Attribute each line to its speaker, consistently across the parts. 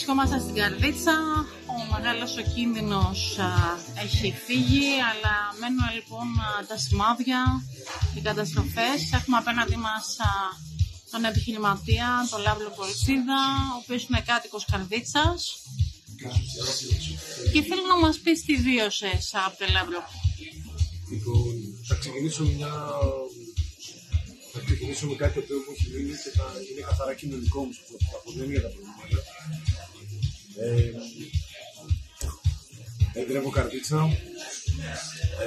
Speaker 1: Βρισκόμαστε στην Καρδίτσα, ο μεγάλος ο κίνδυνος έχει φύγει, αλλά μένουν λοιπόν τα σημάδια, οι καταστροφές. Έχουμε απέναντι μας τον επιχειρηματία, τον Λάβλο Πολσίδα, ο οποίος είναι κάτοικος Καρδίτσας. Και θέλω να μας πεις τις βίωσες από το Λάβλο.
Speaker 2: Λοιπόν, θα ξεκινήσω μια... Θα ξεκινήσω με κάτι που έχει μείνει και θα είναι καθαρά κοινωνικό μου αυτό που θα πω, δεν είναι για τα προβλήματα. Ε, Εντρεύω καρδίτσα, ε,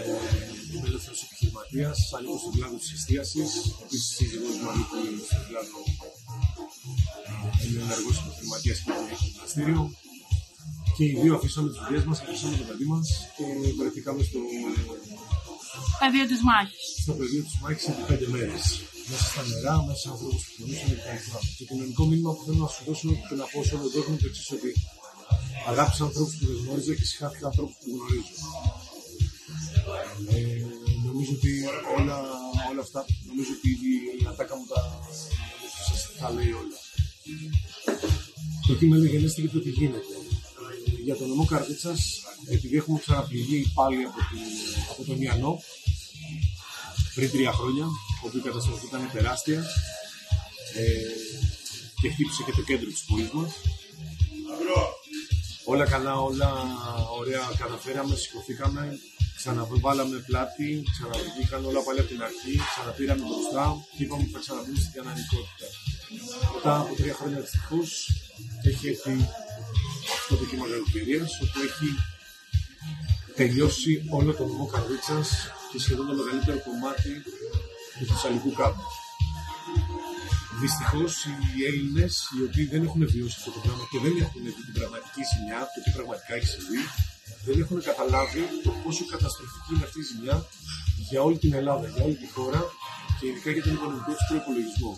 Speaker 2: είμαι ελεύθερος επιχειρηματίας, ανήκω στον κλάδο της εστίασης, επίσης σύζυγός μου ανήκει στον κλάδο είναι ενεργός επιχειρηματίας και έχει γυμναστήριο και οι δύο αφήσαμε τις δουλειές μας, αφήσαμε το παιδί μας και βρεθήκαμε στο
Speaker 1: πεδίο της μάχης.
Speaker 2: Στο πεδίο της μάχης επί πέντε μέρες. Μέσα στα νερά, μέσα σε ανθρώπους που πονούσαν και τα λοιπά. Το κοινωνικό μήνυμα που θέλω να σου δώσω και να πω σε όλο τον κόσμο το εξής ότι αγάπησα ανθρώπους που δεν γνώριζα και συγχάθηκα ανθρώπους που γνωρίζω. Ε, νομίζω ότι όλα, όλα αυτά, νομίζω ότι η ατάκα μου τα σας τα λέει όλα. Το κείμενο γεννήθηκε το τι γίνεται. Για τον νομό Καρδίτσας, επειδή έχουμε ξαναπληγεί πάλι από, την, από τον Ιαννό, πριν τρία χρόνια, όπου η καταστροφή ήταν τεράστια ε, και χτύπησε και το κέντρο της πόλης μας. Όλα καλά, όλα ωραία καταφέραμε, σηκωθήκαμε, ξαναβάλαμε πλάτη, ξαναβγήκαν όλα πάλι από την αρχή, ξαναπήραμε μπροστά και είπαμε ότι θα ξαναμπούμε στην κανονικότητα. Μετά από τρία χρόνια δυστυχώ έχει έρθει αυτό το κύμα γαλοπηρία, όπου έχει τελειώσει όλο το νομό Καρδίτσας και σχεδόν το μεγαλύτερο κομμάτι του Θεσσαλικού κάπου. Δυστυχώς οι Έλληνες, οι οποίοι δεν έχουν βιώσει αυτό το πράγμα και δεν έχουν δει την πραγματική ζημιά, το τι πραγματικά έχει συμβεί, δεν έχουν καταλάβει το πόσο καταστροφική είναι αυτή η ζημιά για όλη την Ελλάδα, για όλη τη χώρα και ειδικά για τον οικονομικό τους προπολογισμό.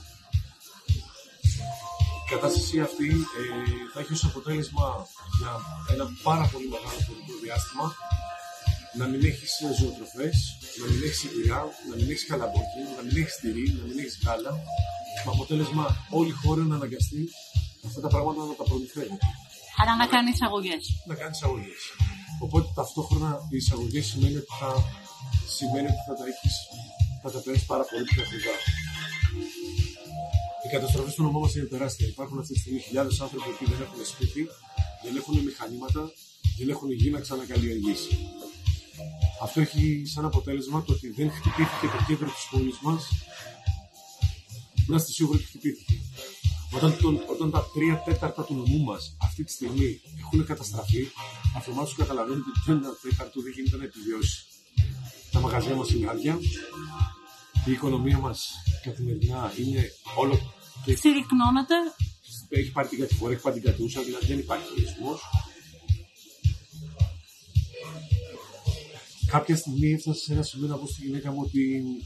Speaker 2: Η κατάσταση αυτή ε, θα έχει ως αποτέλεσμα για ένα πάρα πολύ μεγάλο χρονικό διάστημα να μην έχεις ζωοτροφέ, να μην έχεις σιγουριά, να μην έχεις καλαμπόκι, να μην έχεις τυρί, να μην έχεις γάλα, με αποτέλεσμα όλη η χώρα να αναγκαστεί αυτά τα πράγματα να τα προμηθεύει.
Speaker 1: Άρα να κάνει εισαγωγές.
Speaker 2: Να κάνει εισαγωγές. Οπότε ταυτόχρονα οι εισαγωγές σημαίνει ότι θα, σημαίνει ότι θα τα έχει, θα τα παίρνεις πάρα πολύ πιο ακριβά. Οι καταστροφέ του νομού μας είναι τεράστια. Υπάρχουν αυτή τη στιγμή χιλιάδες άνθρωποι που δεν έχουν σπίτι, δεν έχουν μηχανήματα, δεν έχουν γη να ξανακαλλιεργήσει. Αυτό έχει σαν αποτέλεσμα το ότι δεν χτυπήθηκε το κέντρο της πόλης μας. Να είστε σίγουροι ότι χτυπήθηκε. Όταν, το, όταν τα τρία τέταρτα του νομού μας αυτή τη στιγμή έχουν καταστραφεί, αυτομάτω καταλαβαίνετε ότι το ένα τέταρτο δεν γίνεται να επιβιώσει. Τα μαγαζιά μας είναι άδεια, η οικονομία μας καθημερινά είναι όλο.
Speaker 1: Συρρυκνώνεται.
Speaker 2: Έχει πάρει την κατηγορία, έχει πάρει την κατούσα, δηλαδή δεν υπάρχει τουρισμό. Κάποια στιγμή έφτασα σε ένα σημείο να πω στη γυναίκα μου ότι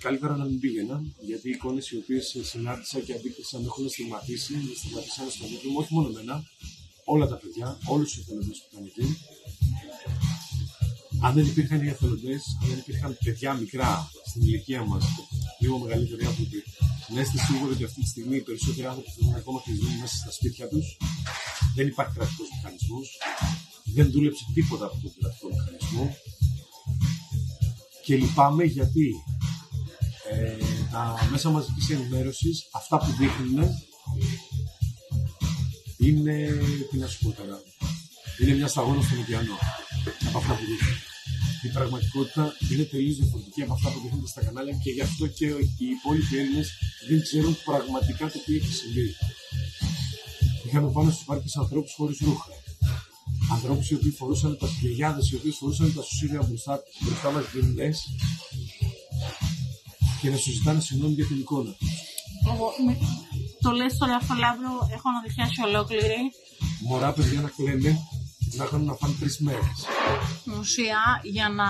Speaker 2: καλύτερα να μην πήγαινα, γιατί οι εικόνες οι οποίες συνάντησα και αντίκρισαν έχουν στιγματίσει, με στιγματίσαν στο μύθο μου, όχι μόνο εμένα, όλα τα παιδιά, όλους του εθελοντές που ήταν εκεί. Αν δεν υπήρχαν οι εθελοντές, αν δεν υπήρχαν παιδιά μικρά στην ηλικία μας, λίγο μεγαλύτεροι άνθρωποι, να είστε σίγουροι ότι αυτή τη στιγμή οι περισσότεροι άνθρωποι θα είναι ακόμα κλεισμένοι μέσα στα σπίτια τους. Δεν υπάρχει κρατικός μηχανισμός. Δεν δούλεψε τίποτα από τον κρατικό μηχανισμό και λυπάμαι γιατί ε, τα μέσα μαζικής ενημέρωσης αυτά που δείχνουν είναι, τι να σου πω τώρα, είναι μια σταγόνα στον ωκεανό από αυτά που δείχνουν. Η πραγματικότητα είναι τελείως διαφορετική από αυτά που δείχνουν στα κανάλια και γι' αυτό και οι υπόλοιποι Έλληνες δεν ξέρουν πραγματικά το τι έχει συμβεί. Είχαμε πάνω στους πάρκες ανθρώπους χωρίς ρούχα ανθρώπους οι οποίοι φορούσαν τα χιλιάδες, οι οποίοι φορούσαν τα σουσίδια μπροστά, μπροστά μας γυμνέ και να σου ζητάνε συγγνώμη για την εικόνα.
Speaker 1: Το λες τώρα αυτό Λάβρο, έχω αναδειχιάσει ολόκληρη.
Speaker 2: Μωρά παιδιά να κλαίνε, να έχουν να φάνε τρεις μέρες.
Speaker 1: Στην ουσία, για να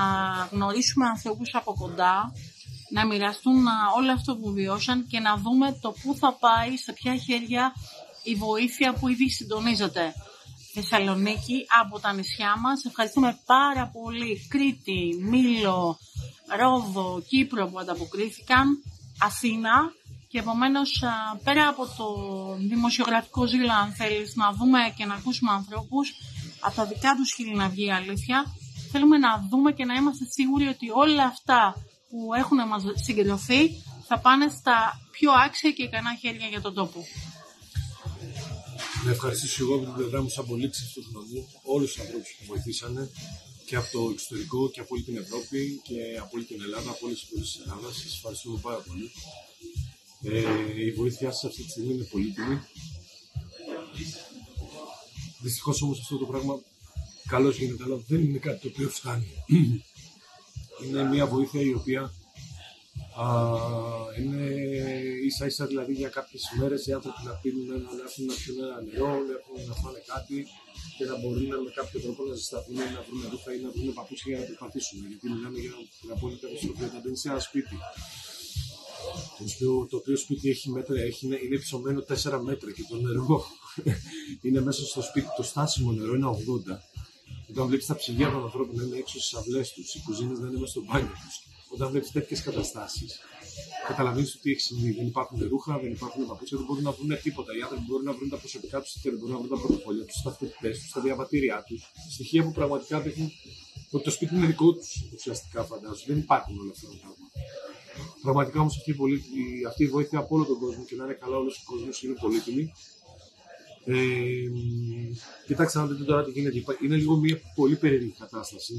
Speaker 1: γνωρίσουμε ανθρώπους από κοντά, να μοιραστούν όλο αυτό που βιώσαν και να δούμε το πού θα πάει, σε ποια χέρια η βοήθεια που ήδη συντονίζεται. Θεσσαλονίκη από τα νησιά μας. Ευχαριστούμε πάρα πολύ Κρήτη, Μήλο, Ρόδο, Κύπρο που ανταποκρίθηκαν, Αθήνα Και επομένως, πέρα από το δημοσιογραφικό ζήλο, αν θέλεις, να δούμε και να ακούσουμε ανθρώπους, από τα δικά τους χείλη να βγει η αλήθεια, θέλουμε να δούμε και να είμαστε σίγουροι ότι όλα αυτά που έχουν μας συγκεντρωθεί θα πάνε στα πιο άξια και ικανά χέρια για τον τόπο.
Speaker 2: Να ευχαριστήσω εγώ από την πλευρά μου σαν πολίτης του χρονού όλους τους ανθρώπους που βοηθήσανε και από το εξωτερικό και από όλη την Ευρώπη και από όλη την Ελλάδα, από όλες τις πόλεις της Ελλάδας. Σας ευχαριστούμε πάρα πολύ. Ε, η βοήθειά σας αυτή τη στιγμή είναι πολύτιμη. Δυστυχώς όμως αυτό το πράγμα καλώς γίνεται, αλλά δεν είναι κάτι το οποίο φτάνει. είναι μια βοήθεια η οποία α, είναι ίσα ίσα δηλαδή για κάποιες μέρες οι άνθρωποι να πίνουν να έρθουν να πιούν ένα νερό, να έρθουν να φάνε κάτι και να μπορούν με κάποιο τρόπο να ζεσταθούν ή να βρουν ρούχα ή να βρουν παπούτσια για να περπατήσουν. Γιατί μιλάμε για την απόλυτα καταστροφή όταν μπαίνει σε ένα σπίτι. Το οποίο, το οποίο σπίτι έχει μέτρα, έχει, είναι ψωμένο 4 μέτρα και το νερό είναι μέσα στο σπίτι. Το στάσιμο νερό είναι 80. Όταν βλέπεις τα ψυγεία των ανθρώπων να είναι έξω στις αυλές τους, οι κουζίνες να είναι μέσα στο μπάνιο τους, όταν βλέπεις τέτοιες καταστάσεις, καταλαβαίνεις ότι έχεις συμβεί. Δεν υπάρχουν ρούχα, δεν υπάρχουν παπούτσια, δεν μπορούν να βρουν τίποτα. Οι άνθρωποι μπορούν να βρουν τα προσωπικά τους στοιχεία, δεν μπορούν να βρουν τα πορτοφόλια τους, τα αυτοκίνητέ τους, τα διαβατήριά τους. Στοιχεία που πραγματικά δείχνουν ότι το σπίτι είναι δικό τους ουσιαστικά φαντάζομαι. Δεν υπάρχουν όλα αυτά τα πράγματα. Πραγματικά όμως αυτή, αυτή η βοήθεια από όλο τον κόσμο και να είναι καλά όλος ο κόσμος είναι πολύτιμη. Ε, κοιτάξτε να δείτε τώρα τι γίνεται. Είναι λίγο μια πολύ περίεργη κατάσταση.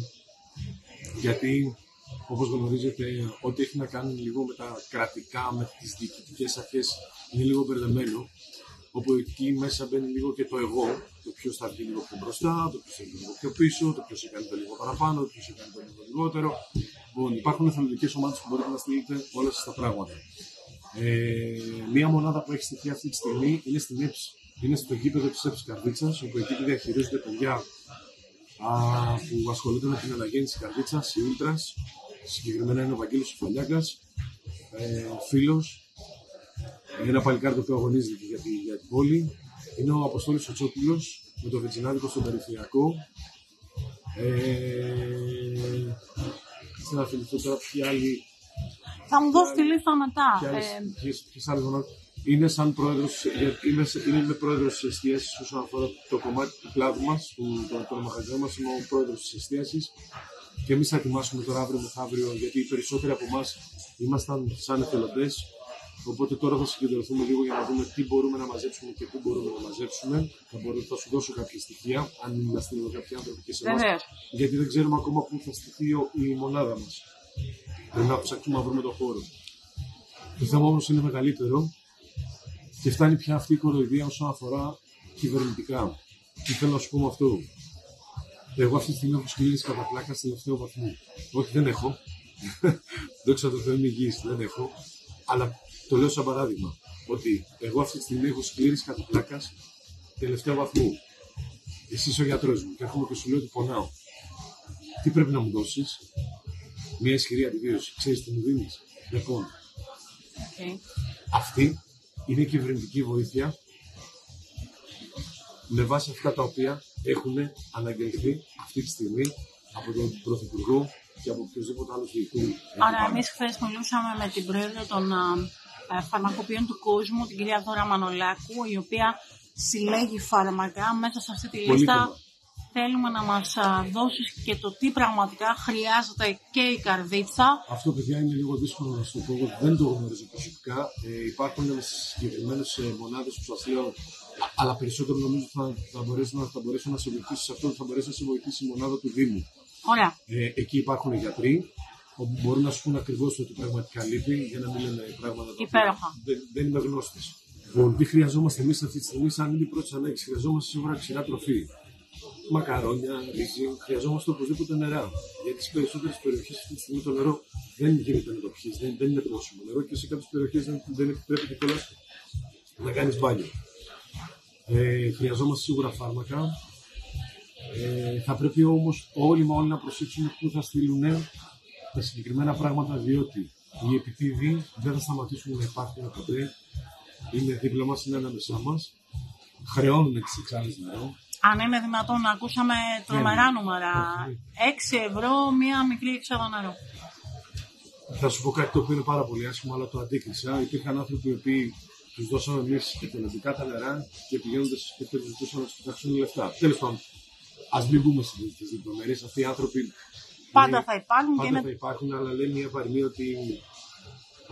Speaker 2: Γιατί όπως γνωρίζετε, ό,τι έχει να κάνει λίγο με τα κρατικά, με τις διοικητικές αρχές, είναι λίγο μπερδεμένο. Όπου εκεί μέσα μπαίνει λίγο και το εγώ, το ποιος θα βγει λίγο πιο μπροστά, το ποιος θα βγει λίγο πιο πίσω, το ποιος κάνει το λίγο παραπάνω, το ποιος κάνει το λίγο λιγότερο. Λοιπόν, υπάρχουν εθελοντικές ομάδες που μπορείτε να στείλετε όλα αυτά τα πράγματα. Ε, μία μονάδα που έχει στοιχεία αυτή τη στιγμή είναι στην ΕΠΣ. Είναι στο γήπεδο της ΕΠΣ Καρδίτσας, όπου εκεί διαχειρίζονται παιδιά α, που ασχολούνται με την αναγέννηση καρδίτσας, η Ούλτρας, συγκεκριμένα είναι ο Βαγγέλης Φαλιάγκας, ε, φίλος, ένα παλικάρι το οποίο αγωνίζεται για, τη, για την πόλη. Είναι ο Αποστόλης Οτσόπουλος με το Βετζινάδικο στον Περιφερειακό. Ε, να θυμηθώ τώρα ποιοι άλλοι.
Speaker 1: Θα μου δώσεις τη λίστα μετά.
Speaker 2: Ποιες άλλες μονάδες. Είναι σαν πρόεδρος, είμαι, είμαι πρόεδρος της εστίασης όσον αφορά το κομμάτι του κλάδου μας, του, το, το μαγαζιό μας, είμαι ο πρόεδρος της εστίασης και εμείς θα ετοιμάσουμε τώρα αύριο μεθαύριο, γιατί οι περισσότεροι από εμάς ήμασταν σαν εθελοντές. Οπότε τώρα θα συγκεντρωθούμε λίγο για να δούμε τι μπορούμε να μαζέψουμε και πού μπορούμε να μαζέψουμε. Θα, μπορώ, θα σου δώσω κάποια στοιχεία, αν να στείλουμε κάποιοι άνθρωποι και σε εμάς. Γιατί δεν ξέρουμε ακόμα πού θα στηθεί η μονάδα μας. Πρέπει να ψάξουμε να βρούμε τον χώρο. Το θέμα όμως είναι μεγαλύτερο και φτάνει πια αυτή η κοροϊδία όσον αφορά κυβερνητικά. Τι θέλω να σου πω με αυτό; Εγώ αυτή τη στιγμή έχω σκληρήσει κατά πλάκα στο τελευταίο βαθμό. Όχι, δεν έχω. Δόξα τω Θεώ είμαι υγιής, δεν έχω. Αλλά το λέω σαν παράδειγμα. Ότι εγώ αυτή τη στιγμή έχω σκληρήσει κατά πλάκα τελευταίο βαθμό. Εσύ είσαι ο γιατρός μου και έρχομαι και σου λέω ότι πονάω. Τι πρέπει να μου δώσεις, Μια ισχυρή αντιβίωση. Ξέρεις τι μου δίνεις; Λοιπόν, okay. αυτή είναι η κυβερνητική βοήθεια με βάση αυτά τα οποία έχουν αναγγελθεί αυτή τη στιγμή από τον Πρωθυπουργό και από οποιοδήποτε άλλο διοικητή.
Speaker 1: Άρα, εμείς χθες μιλούσαμε με την πρόεδρο των ε, φαρμακοποιών του κόσμου, την κυρία Δώρα Μανολάκου, η οποία συλλέγει φάρμακα μέσα σε αυτή τη λίστα. Θέλουμε να μας δώσεις και το τι πραγματικά χρειάζεται και η καρδίτσα.
Speaker 2: Αυτό, παιδιά, είναι λίγο δύσκολο να σου το πω. Δεν το γνωρίζω προσωπικά. Ε, υπάρχουν συγκεκριμένες μονάδες που σας λέω αλλά περισσότερο νομίζω θα, θα, μπορέσω, να, θα μπορέσω να σε βοηθήσεις σε αυτό, θα μπορέσει να σε βοηθήσει η μονάδα του Δήμου.
Speaker 1: Ωραία.
Speaker 2: Ε, εκεί υπάρχουν γιατροί, όπου μπορούν να σου πούν ακριβώς ότι πραγματικά λείπει, για να μην λένε πράγματα.
Speaker 1: Υπέροχα.
Speaker 2: Δεν, δεν είμαι γνώστης. Λοιπόν, τι χρειαζόμαστε εμείς αυτή τη στιγμή, σαν είναι η πρώτη ανάγκη. Χρειαζόμαστε σίγουρα ξηρά τροφή. Μακαρόνια, ρύζι, χρειαζόμαστε οπωσδήποτε νερά. Γιατί στι περισσότερες περιοχές αυτή τη στιγμή το νερό δεν γίνεται να το πιεις, δεν, δεν είναι τρώσιμο νερό και σε κάποιες περιοχές δεν, δεν επιτρέπεται κιόλας να κάνεις μπάνιο. Ε, χρειαζόμαστε σίγουρα φάρμακα. Ε, θα πρέπει όμως όλοι μα όλοι να προσέξουμε πού θα στείλουν τα συγκεκριμένα πράγματα διότι οι επιτίδοι δεν θα σταματήσουν να υπάρχουν ποτέ. Είναι δίπλα μας, είναι ανάμεσά μας. Χρεώνουν τις εξάρτητες νερό.
Speaker 1: Αν είναι δυνατόν να ακούσαμε τρομερά νούμερα. 6 ευρώ μία μικρή εξάδα νερό.
Speaker 2: Θα σου πω κάτι το οποίο είναι πάρα πολύ άσχημο, αλλά το αντίκρισα. Υπήρχαν άνθρωποι οι οποίοι τους δώσαμε εμεί εθελοντικά τα νερά και πηγαίνοντας και ζητούσαν να τους κοιτάξουν λεφτά. Τέλος πάντων, ας μην μπούμε στις λεπτομέρειες. Αυτοί οι άνθρωποι.
Speaker 1: Πάντα θα υπάρχουν
Speaker 2: πάντα
Speaker 1: και είναι.
Speaker 2: θα υπάρχουν, αλλά λέει μια παροιμία ότι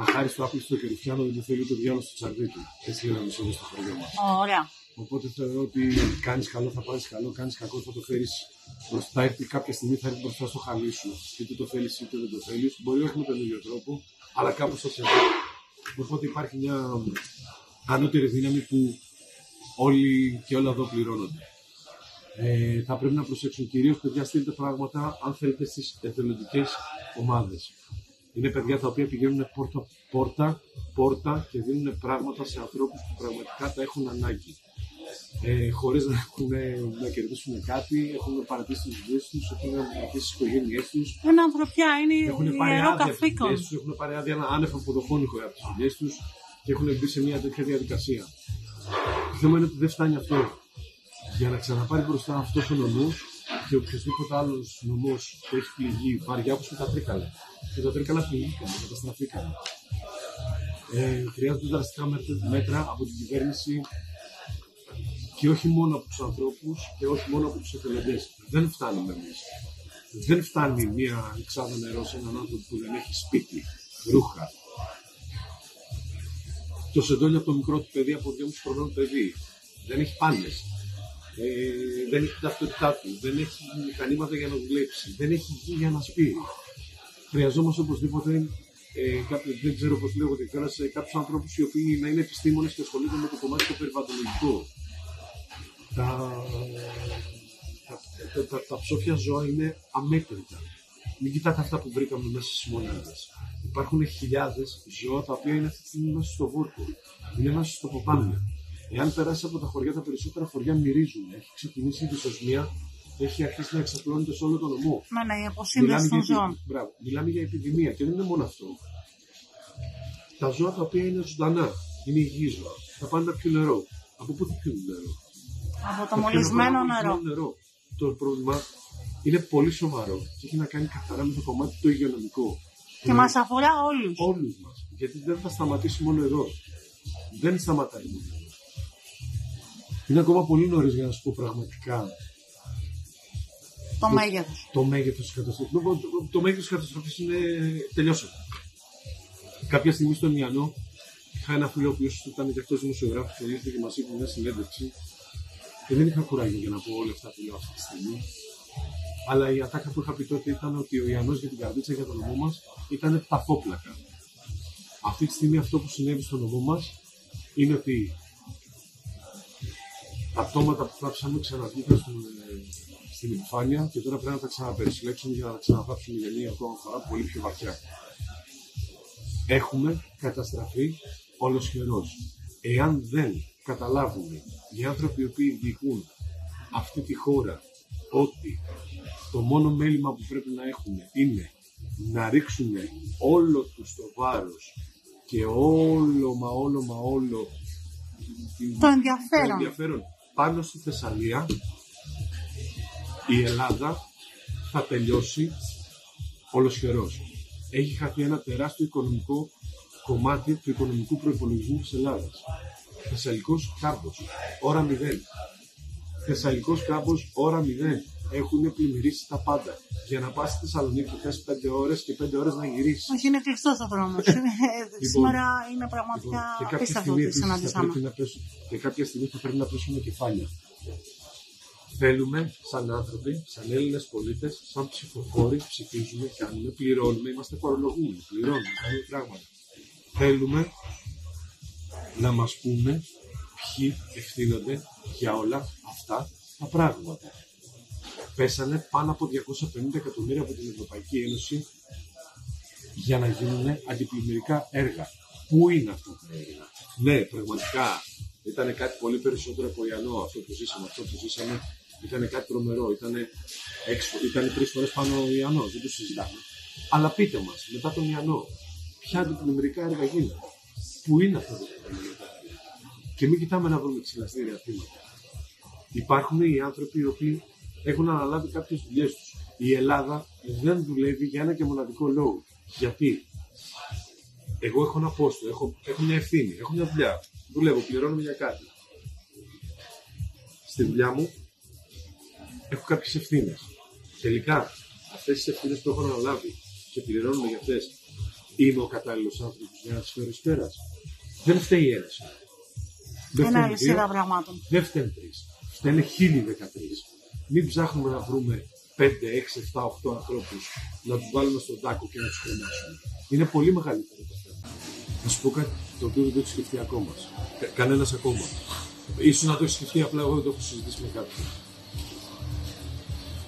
Speaker 2: Αχάρη στο άπλιστο και ρουφιάνο δεν θέλει το διάλογο στο τσαρδί του. Έτσι λέγαμε εμεί στο χωριό μας.
Speaker 1: Ωραία.
Speaker 2: Οπότε θεωρώ ότι κάνεις καλό θα πάρεις καλό, κάνεις κακό θα το φέρεις μπροστά. Έρθει κάποια στιγμή θα έρθει μπροστά στο χαλί σου. Είτε το θέλεις είτε δεν το θέλεις. Μπορεί όχι με τον ίδιο τρόπο, αλλά κάπως θα σε βρει. Οπότε υπάρχει μια ανώτερη δύναμη που όλοι και όλα εδώ πληρώνονται. Ε, θα πρέπει να προσέξουν κυρίως παιδιά στείλτε πράγματα αν θέλετε στις εθελοντικές ομάδες. Είναι παιδιά τα οποία πηγαίνουν πόρτα, πόρτα, πόρτα και δίνουν πράγματα σε ανθρώπους που πραγματικά τα έχουν ανάγκη. Ε, χωρίς να, έχουν, να κερδίσουν κάτι, έχουν παρατήσει τις δουλειές τους, έχουν βοηθήσει τις οικογένειές τους,
Speaker 1: Είναι ανθρωπιά, είναι
Speaker 2: έχουν πάρει
Speaker 1: ιερό
Speaker 2: άδεια από τις
Speaker 1: καθήκον.
Speaker 2: δουλειές τους, έχουν πάρει άδεια άνευ αποδοχώνικο από τις δουλειές τους και έχουν μπει σε μια τέτοια διαδικασία. Το θέμα είναι ότι δεν φτάνει αυτό. Για να ξαναπάρει μπροστά αυτός ο νομός και οποιοδήποτε άλλος νομός που έχει πληγεί βαριά όπως με τα τρίκαλα. Και τα τρίκαλα πληγήκαν, καταστραφήκαν. Ε, χρειάζονται δραστικά μέτρα- μέτρα από την κυβέρνηση και όχι μόνο από τους ανθρώπους και όχι μόνο από τους εθελοντές. Δεν φτάνουμε εμείς. Δεν φτάνει μία εξάδα νερό σε έναν άνθρωπο που δεν έχει σπίτι, ρούχα. Το σεντόνι από το μικρό του παιδί, από 2,5 χρονών παιδί, δεν έχει πάνες. Ε, δεν έχει την ταυτότητά του, δεν έχει μηχανήματα για να δουλέψει, δεν έχει γη για να σπεί. Χρειαζόμαστε οπωσδήποτε ε, κάποιοι, δεν ξέρω πώς λέγονται κιόλας, ε, κάποιους ανθρώπους οι οποίοι να είναι επιστήμονες και ασχολούνται με το κομμάτι το περιβαλλοντολογικό. Τα, τα, τα, τα, τα ψόφια ζώα είναι αμέτρητα. Μην κοιτάτε αυτά που βρήκαμε μέσα στις μονάδες. Υπάρχουν χιλιάδες ζώα τα οποία είναι αυτή τη στιγμή μέσα στο βούρκο. Είναι μέσα στο ποπάμια. Εάν περάσει από τα χωριά, τα περισσότερα χωριά μυρίζουν. Έχει ξεκινήσει η δυσοσμία, έχει αρχίσει να εξαπλώνεται σε όλο τον νομό.
Speaker 1: Ναι, ναι, η αποσύνδεση των
Speaker 2: για,
Speaker 1: ζώων.
Speaker 2: επι- μπράβο, μιλάμε για επιδημία και δεν είναι μόνο αυτό. Τα ζώα τα οποία είναι ζωντανά, είναι υγιή ζώα, θα πάνε να πιούν νερό. Από πού θα πιούν νερό;
Speaker 1: Από το
Speaker 2: Θα πιούν
Speaker 1: μολυσμένο
Speaker 2: από
Speaker 1: νερό.
Speaker 2: μολυσμένο Το πρόβλημα είναι πολύ σοβαρό και έχει να κάνει καθαρά με το κομμάτι το υγειονομικό.
Speaker 1: Και μας αφορά όλους.
Speaker 2: Όλους μας. Γιατί δεν θα σταματήσει μόνο εδώ. Δεν σταματάει μόνο εδώ. Είναι ακόμα πολύ νωρίς για να σου πω πραγματικά
Speaker 1: Το μέγεθος.
Speaker 2: το μέγεθος της καταστροφής. Το, το, το μέγεθος της καταστροφής είναι τελειώσαμε. Κάποια στιγμή στον Ιαννό είχα ένα φίλο που ήταν και αυτός δημοσιογράφος και ήρθε και μας είπε μια συνέντευξη και δεν είχα κουράγιο για να πω όλα αυτά που λέω αυτή τη στιγμή. Αλλά η ατάκα που είχα πει τότε ήταν ότι ο Ιαννός για την καρδίτσα για τον νομό μας ήταν ταφόπλακα. Αυτή τη στιγμή αυτό που συνέβη στον νομό μας είναι ότι τα πτώματα που θάψαμε ξαναβγήκαν στην, ε, στην επιφάνεια και τώρα πρέπει να τα ξαναπερισυλλέξουμε για να τα ξαναθάψουμε για μία ακόμα φορά πολύ πιο βαθιά. Έχουμε καταστραφεί ολοσχερός. Εάν δεν καταλάβουν οι άνθρωποι οι οποίοι διοικούν αυτή τη χώρα ότι το μόνο μέλημα που πρέπει να έχουν είναι να ρίξουν όλο τους το βάρος και όλο μα όλο μα όλο την-
Speaker 1: Το ενδιαφέρον.
Speaker 2: το ενδιαφέρον πάνω στη Θεσσαλία η Ελλάδα θα τελειώσει ολοσχερός. Έχει χαθεί ένα τεράστιο οικονομικό κομμάτι του οικονομικού προϋπολογισμού της Ελλάδας. Θεσσαλικός κάμπος, ώρα μηδέν. Θεσσαλικός κάμπος, ώρα μηδέν. Έχουν πλημμυρίσει τα πάντα. Για να πας στη Θεσσαλονίκη θες 5 ώρες και 5 ώρες να γυρίσεις.
Speaker 1: Όχι, είναι κλειστός ο δρόμος. Σήμερα είναι πραγματικά
Speaker 2: Λοιπόν, και κάποια
Speaker 1: απίστευτο
Speaker 2: στιγμή
Speaker 1: ότι
Speaker 2: επίσης θα
Speaker 1: συναντήσαμε.
Speaker 2: πρέπει να πέσουν, και κάποια στιγμή θα πρέπει να πέσουμε κεφάλια. Θέλουμε σαν άνθρωποι, σαν Έλληνες πολίτες, σαν ψηφοφόροι, ψηφίζουμε, κάνουμε, πληρώνουμε, είμαστε φορολογούμενοι, πληρώνουμε, κάνουμε πράγματα. Θέλουμε να μας πούνε ποιοι ευθύνονται για όλα αυτά τα πράγματα. Πέσανε πάνω από 250 εκατομμύρια από την Ευρωπαϊκή Ένωση για να γίνουν αντιπλημμυρικά έργα. Πού είναι αυτά τα έργα. Ναι, πραγματικά ήταν κάτι πολύ περισσότερο από Ιαννό αυτό που ζήσαμε. Αυτό που ζήσαμε ήταν κάτι τρομερό. Ήταν, έξω, ήταν τρεις φορές πάνω ο Ιαννός, δεν το συζητάμε. Αλλά πείτε μας, μετά τον Ιαννό, ποια αντιπλημμυρικά έργα γίνανε. Πού είναι αυτά τα αντιπλημμυρικά έργα. Και μην κοιτάμε να βρούμε ξυλαστήρια θύματα. Υπάρχουν οι άνθρωποι οι οποίοι έχουν αναλάβει κάποιες δουλειές τους. Η Ελλάδα δεν δουλεύει για ένα και μοναδικό λόγο. Γιατί; Εγώ έχω ένα πόστο, έχω, έχω μια ευθύνη, έχω μια δουλειά. Δουλεύω, πληρώνομαι για κάτι. Στη δουλειά μου έχω κάποιες ευθύνες. Τελικά, αυτές τις ευθύνες που έχω αναλάβει και πληρώνομαι για αυτές, είμαι ο κατάλληλος άνθρωπος για να τις φέρω εις πέρας. Δεν φταίει ένα. Δεν
Speaker 1: Ένα
Speaker 2: φταίνουν
Speaker 1: αλυσίδα
Speaker 2: δύο,
Speaker 1: πραγμάτων.
Speaker 2: δεν φταίνουν τρεις. Φταίνε χίλιοι δεκατρεις. Μην ψάχνουμε να βρούμε 5, 6, 7, 8 ανθρώπους να τους βάλουμε στον τάκο και να τους χρονάσουμε. Είναι πολύ μεγαλύτερο το θέμα. Να σου πω κάτι το οποίο δεν το έχει σκεφτεί ακόμα. Κανένας ακόμα. σω να το έχει σκεφτεί, απλά εγώ δεν το έχω συζητήσει με κάποιον.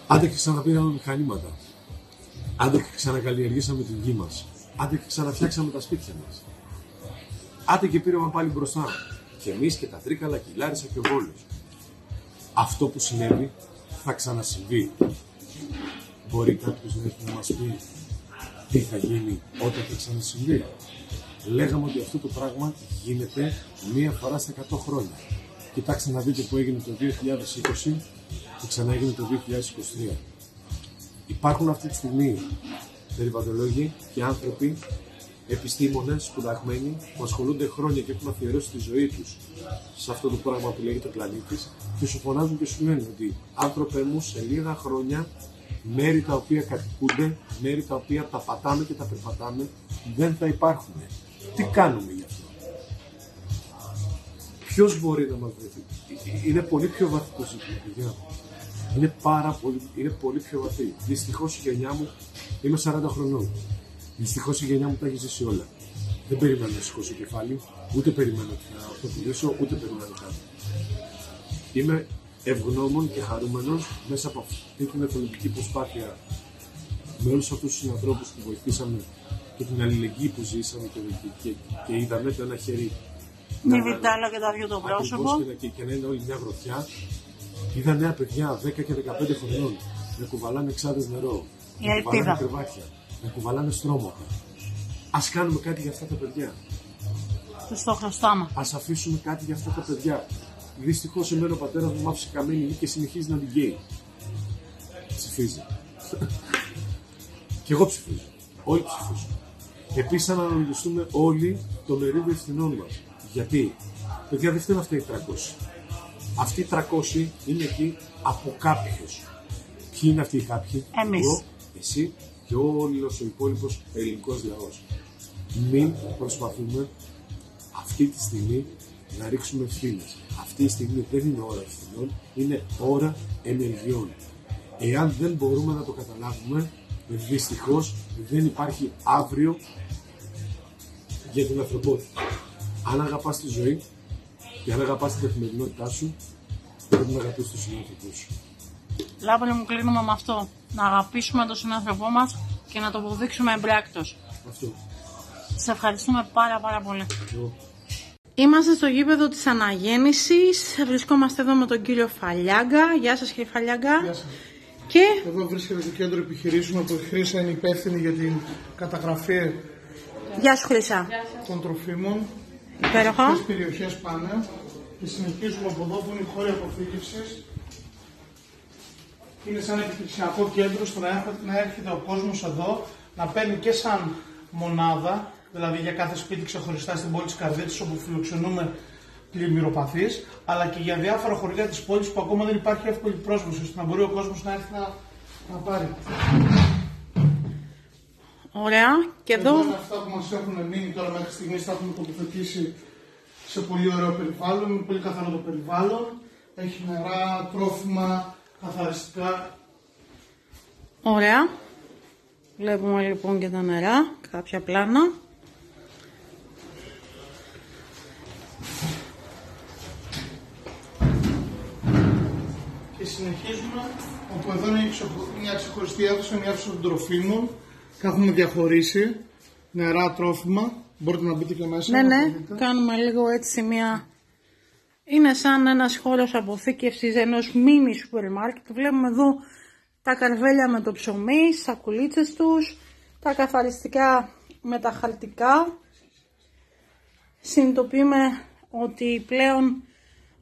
Speaker 2: Άντε και ξαναπήραμε μηχανήματα. Άντε και ξανακαλλιεργήσαμε την γη μας. Άντε και ξαναφτιάξαμε τα σπίτια μας. Άντε και πήραμε πάλι μπροστά. Και εμείς και τα τρίκαλα και η Λάρισα και ο Βόλος. Αυτό που συνέβη θα ξανασυμβεί. Μπορεί κάποιος να έρθει να μας πει τι θα γίνει όταν θα ξανασυμβεί. Λέγαμε ότι αυτό το πράγμα γίνεται μία φορά στα 100 χρόνια. Κοιτάξτε να δείτε που έγινε το 2020 και ξανά έγινε το 2023. Υπάρχουν αυτή τη στιγμή περιβαλλοντολόγοι και άνθρωποι, επιστήμονες, σπουδαγμένοι, που ασχολούνται χρόνια και έχουν αφιερώσει τη ζωή τους σε αυτό το πράγμα που λέγεται πλανήτης και σου φωνάζουν και σου λένε ότι άνθρωπε μου σε λίγα χρόνια μέρη τα οποία κατοικούνται, μέρη τα οποία τα πατάμε και τα περπατάμε, δεν θα υπάρχουν. Τι κάνουμε γι' αυτό; Ποιος μπορεί να μας βοηθήσει. Είναι πολύ πιο βαθύ το ζήτημα, παιδιά. Είναι πάρα πολύ, είναι πολύ πιο βαθύ. Δυστυχώς η γενιά μου, είμαι 40 χρονών. Δυστυχώς η γενιά μου τα έχει ζήσει όλα. Δεν περιμένω να σηκώσω κεφάλι, ούτε περιμένω να αυτοπουλήσω, ούτε περιμένω κάτι. Είμαι ευγνώμων και χαρούμενος μέσα από αυτή την εθελοντική προσπάθεια με όλους αυτούς τους συνανθρώπου που βοηθήσαμε και την αλληλεγγύη που ζήσαμε και, και, και είδαμε το ένα χέρι
Speaker 1: Μη
Speaker 2: να-
Speaker 1: βιτάλα και τα δυο το
Speaker 2: ακριβώς
Speaker 1: πρόσωπο.
Speaker 2: και, να- και, και να είναι όλη μια γροθιά. Είδα νέα παιδιά 10 και 15 χρονών να κουβαλάνε ξάδες νερό,
Speaker 1: Η
Speaker 2: να κουβαλάνε
Speaker 1: ελπίδα.
Speaker 2: κρεβάτια, να κουβαλάνε στρώματα. Ας κάνουμε κάτι για αυτά τα παιδιά.
Speaker 1: Τους το χρωστάμε.
Speaker 2: Ας αφήσουμε κάτι για αυτά τα παιδιά. Δυστυχώς εμένα ο πατέρας μου μ' άφησε καμένη γη και συνεχίζει να την καίει. Ψηφίζει. και εγώ ψηφίζω. Όλοι ψηφίζουν. Επίσης να αναλογιστούμε όλοι το μερίδιο ευθυνών μας. Γιατί, παιδιά δεν φταίνουν αυτοί οι 300. Αυτοί οι 300 είναι εκεί από κάποιους. Ποιοι είναι αυτοί οι κάποιοι,
Speaker 1: Εμείς.
Speaker 2: Εγώ, εσύ και όλος ο υπόλοιπος ελληνικός λαός. Μην προσπαθούμε αυτή τη στιγμή να ρίξουμε ευθύνε. Αυτή τη στιγμή δεν είναι ώρα ευθυνών, είναι ώρα ενεργειών. Εάν δεν μπορούμε να το καταλάβουμε, δυστυχώς δεν υπάρχει αύριο για την ανθρωπότητα. Αν αγαπάς τη ζωή και αν αγαπάς την καθημερινότητά σου, πρέπει να αγαπήσεις τους συνάνθρωπους σου.
Speaker 1: Λάμπρε μου κλείνουμε με αυτό. Να αγαπήσουμε τον συνάνθρωπό μας και να το αποδείξουμε εμπράκτος.
Speaker 2: Αυτό.
Speaker 1: Σε ευχαριστούμε πάρα πάρα πολύ.
Speaker 2: Εγώ.
Speaker 1: Είμαστε στο γήπεδο της Αναγέννησης. Βρισκόμαστε εδώ με τον κύριο Φαλιάγκα. Γεια σας κύριε Φαλιάγκα.
Speaker 3: Γεια σας.
Speaker 1: Και
Speaker 3: Εδώ βρίσκεται το κέντρο επιχειρήσεων που η Χρήσα είναι υπεύθυνη για την καταγραφή
Speaker 1: γεια σου Χρυσά.
Speaker 3: των τροφίμων.
Speaker 1: Υπέροχο.
Speaker 3: Στις περιοχές πάνε και συνεχίζουμε από εδώ που είναι η χώρη αποθήκευσης. Είναι σαν επιχειρησιακό κέντρο στο να έρχεται, να έρχεται ο κόσμος εδώ να παίρνει και σαν μονάδα, δηλαδή για κάθε σπίτι ξεχωριστά στην πόλη της Καρδίτης όπου φιλοξενούμε πλημμυροπαθείς, αλλά και για διάφορα χωριά της πόλης που ακόμα δεν υπάρχει εύκολη πρόσβαση, ώστε να μπορεί ο κόσμος να έρθει να, να πάρει.
Speaker 1: Ωραία. Και εδώ
Speaker 3: Εδώ είναι αυτά που μας έχουν μείνει τώρα μέχρι στιγμής, τα έχουμε τοποθετήσει σε πολύ ωραίο περιβάλλον, είναι πολύ καθαρό το περιβάλλον, έχει νερά, τρόφιμα, καθαριστικά.
Speaker 1: Ωραία. Βλέπουμε λοιπόν και τα νερά, κάποια πλάνα.
Speaker 3: Και συνεχίζουμε, όπου εδώ είναι η ξεχω- μια ξεχωριστή αίθουσα, μια αίθουσα των τροφίμων. Και έχουμε διαχωρίσει νερά, τρόφιμα. Μπορείτε να μπείτε και μέσα.
Speaker 1: Ναι,
Speaker 3: να
Speaker 1: ναι,
Speaker 3: το δείτε.
Speaker 1: κάνουμε λίγο έτσι μια... Είναι σαν ένας χώρος αποθήκευσης ενός μίνι σούπερ μάρκετ. Βλέπουμε εδώ τα καρβέλια με το ψωμί, σακουλίτσες τους, τα καθαριστικά με τα χαλτικά. Συνειδητοποιούμε ότι πλέον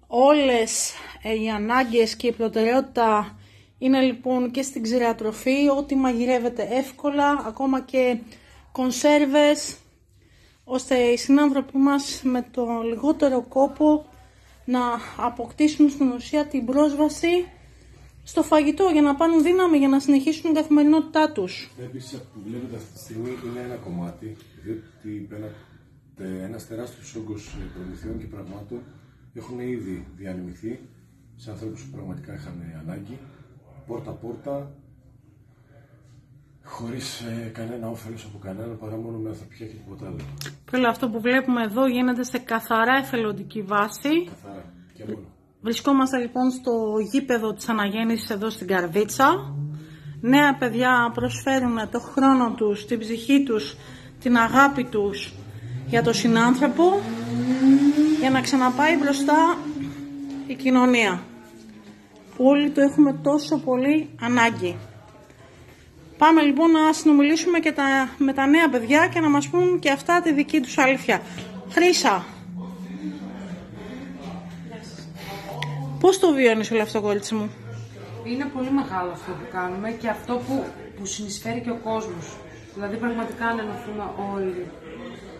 Speaker 1: όλες ε, οι ανάγκες και η προτεραιότητα είναι λοιπόν και στην ξηρατροφή, ότι μαγειρεύεται εύκολα, ακόμα και κονσέρβες, ώστε οι συνάνθρωποι μας με το λιγότερο κόπο να αποκτήσουν στην ουσία την πρόσβαση στο φαγητό για να πάρουν δύναμη για να συνεχίσουν την καθημερινότητά τους.
Speaker 2: Επίσης αυτό που βλέπετε αυτή τη στιγμή είναι ένα κομμάτι, διότι ένας τεράστιος όγκος προμηθειών και πραγμάτων έχουν ήδη διανεμηθεί σε ανθρώπους που πραγματικά είχαν ανάγκη, πόρτα-πόρτα, χωρίς ε, κανένα όφελος από κανέναν παρά μόνο με ανθρωπιά και τίποτα άλλο.
Speaker 1: Πρώτα αυτό που βλέπουμε εδώ γίνεται σε καθαρά εθελοντική βάση.
Speaker 2: Καθαρά και μόνο.
Speaker 1: Βρισκόμαστε λοιπόν στο γήπεδο της αναγέννησης εδώ στην Καρβίτσα. Νέα παιδιά προσφέρουν το χρόνο τους, την ψυχή τους, την αγάπη τους για τον συνάνθρωπο για να ξαναπάει μπροστά η κοινωνία που όλοι το έχουμε τόσο πολύ ανάγκη. Πάμε λοιπόν να συνομιλήσουμε και τα, με τα νέα παιδιά και να μας πούν και αυτά τη δική τους αλήθεια. Χρύσα, πώς το βιώνεις όλο αυτό κόλλητσι μου;
Speaker 4: Είναι πολύ μεγάλο αυτό που κάνουμε και αυτό που, που συνεισφέρει και ο κόσμος. Δηλαδή πραγματικά αν ενωθούμε όλοι